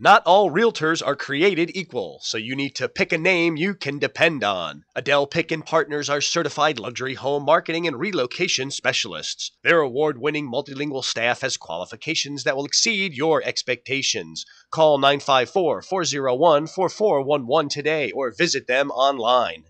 Not all realtors are created equal, so you need to pick a name you can depend on. Adele Pick and Partners are certified luxury home marketing and relocation specialists. Their award-winning multilingual staff has qualifications that will exceed your expectations. Call 954-401-4411 today or visit them online.